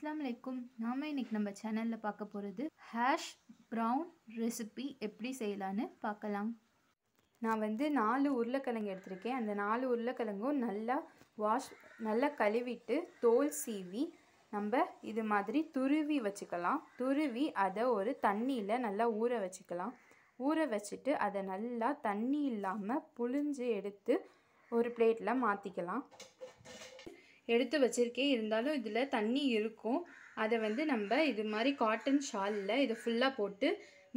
அஸ்ஸலாமு அலைக்கும் நாம் இன்னைக்கு நம்ம சேனலில் பார்க்க போகிறது ஹேஷ் ப்ரௌன் ரெசிபி எப்படி செய்யலான்னு பார்க்கலாம். நான் வந்து நாலு உருளைக்கிழங்கு எடுத்திருக்கேன். அந்த நாலு உருளைக்கிழங்கும் நல்லா வாஷ் நல்லா கழுவிட்டு தோல் சீவி நம்ம இது மாதிரி துருவி வச்சுக்கலாம். துருவி அதை ஒரு தண்ணியில் நல்லா ஊற வச்சுக்கலாம். ஊற வச்சுட்டு அதை நல்லா தண்ணி இல்லாமல் புழிஞ்சு எடுத்து ஒரு பிளேட்டில் மாற்றிக்கலாம் எடுத்து வச்சுருக்கேன் இருந்தாலும் இதில் தண்ணி இருக்கும். அதை வந்து நம்ம இது மாதிரி காட்டன் ஷாலில் இதை ஃபுல்லாக போட்டு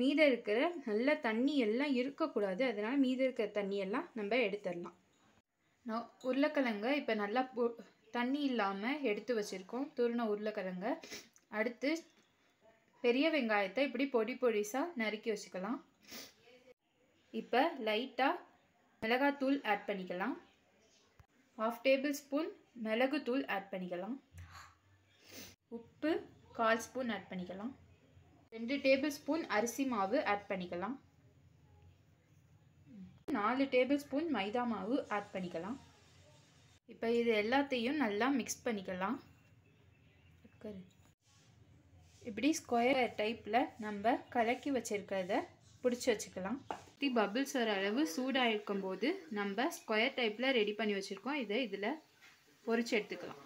மீதம் இருக்கிற நல்ல தண்ணி எல்லாம் இருக்கக்கூடாது. அதனால் மீதம் இருக்கிற தண்ணியெல்லாம் நம்ம எடுத்துடலாம். நான் உருளைக்கிழங்க இப்போ நல்லா போ தண்ணி இல்லாமல் எடுத்து வச்சுருக்கோம். துருண உருளைக்கிழங்க. அடுத்து பெரிய வெங்காயத்தை இப்படி பொடி பொடிசாக நறுக்கி வச்சுக்கலாம். இப்போ லைட்டாக மிளகாத்தூள் ஆட் பண்ணிக்கலாம். ஹாஃப் டேபிள் ஸ்பூன் மிளகுத்தூள் ஆட் பண்ணிக்கலாம். உப்பு கால் ஸ்பூன் ஆட் பண்ணிக்கலாம். ரெண்டு டேபிள் ஸ்பூன் அரிசி மாவு ஆட் பண்ணிக்கலாம். நாலு டேபிள் ஸ்பூன் மைதா மாவு ஆட் பண்ணிக்கலாம். இப்போ இது எல்லாத்தையும் நல்லா மிக்ஸ் பண்ணிக்கலாம். இப்படி ஸ்கொயர் டைப்பில் நம்ம கலக்கி வச்சுருக்கிறத பிடிச்சி வச்சுக்கலாம். சுற்றி பபிள்ஸ் வர அளவு சூடாக இருக்கும்போது நம்ம ஸ்கொயர் டைப்பில் ரெடி பண்ணி வச்சுருக்கோம். இதை இதில் பொரிச்சு எடுத்துக்கலாம்.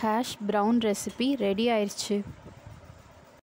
ஹேஷ் ப்ரௌன் ரெசிபி ரெடி ஆயிடுச்சு